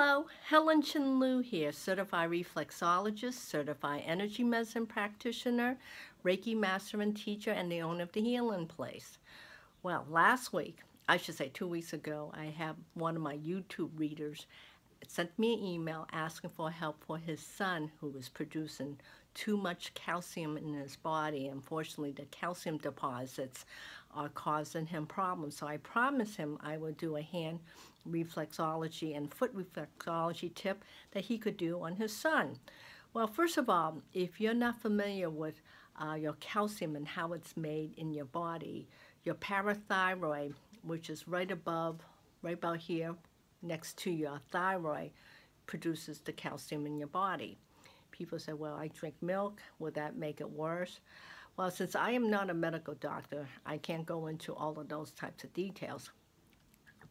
Hello, Helen Chin Lui here, certified reflexologist, certified energy medicine practitioner, Reiki master and teacher, and the owner of the Healing Place. Well, last week, I should say two weeks ago, I have one of my YouTube readers sent me an email asking for help for his son who was producing too much calcium in his body. Unfortunately, the calcium deposits are causing him problems. So I promised him I would do a hand reflexology and foot reflexology tip that he could do on his son. Well, first of all, if you're not familiar with uh, your calcium and how it's made in your body, your parathyroid, which is right above, right about here, next to your thyroid, produces the calcium in your body. People say, well, I drink milk. Will that make it worse? Well, since I am not a medical doctor, I can't go into all of those types of details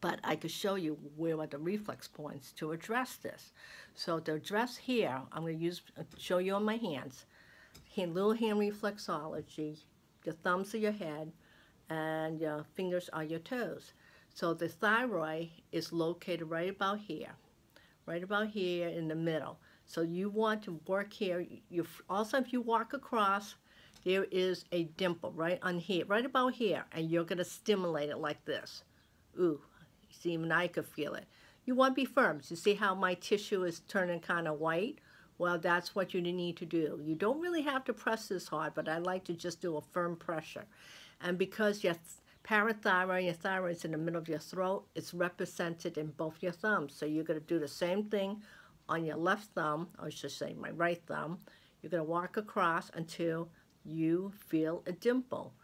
but I could show you where are the reflex points to address this. So to address here, I'm going to use uh, show you on my hands, hand, little hand reflexology, your thumbs are your head, and your fingers are your toes. So the thyroid is located right about here, right about here in the middle. So you want to work here. You also, if you walk across, there is a dimple right on here, right about here, and you're going to stimulate it like this. Ooh, See, even I could feel it. You want to be firm. You see how my tissue is turning kind of white? Well, that's what you need to do. You don't really have to press this hard, but I like to just do a firm pressure. And because your parathyroid, your thyroid is in the middle of your throat, it's represented in both your thumbs. So you're going to do the same thing on your left thumb, or I should say my right thumb. You're going to walk across until you feel a dimple.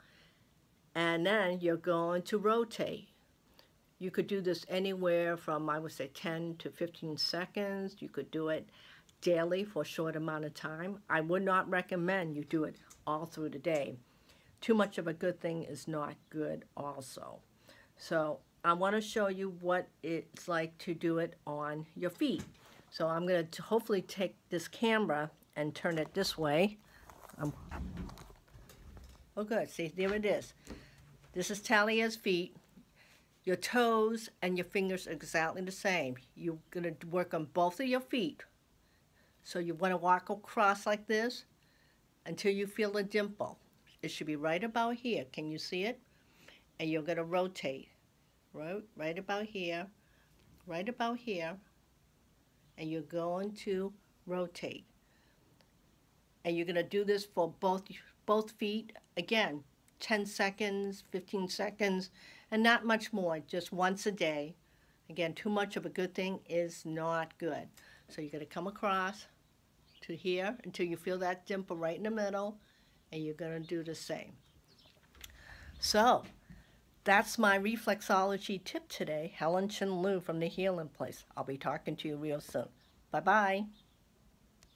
And then you're going to rotate. You could do this anywhere from, I would say, 10 to 15 seconds. You could do it daily for a short amount of time. I would not recommend you do it all through the day. Too much of a good thing is not good also. So I want to show you what it's like to do it on your feet. So I'm going to hopefully take this camera and turn it this way. Um, oh good, see, there it is. This is Talia's feet. Your toes and your fingers are exactly the same. You're going to work on both of your feet. So you want to walk across like this until you feel a dimple. It should be right about here. Can you see it? And you're going to rotate. Right, right about here. Right about here. And you're going to rotate. And you're going to do this for both, both feet. Again, 10 seconds, 15 seconds and not much more, just once a day. Again, too much of a good thing is not good. So you're going to come across to here until you feel that dimple right in the middle, and you're going to do the same. So that's my reflexology tip today. Helen Chin Lui from the Healing Place. I'll be talking to you real soon. Bye-bye.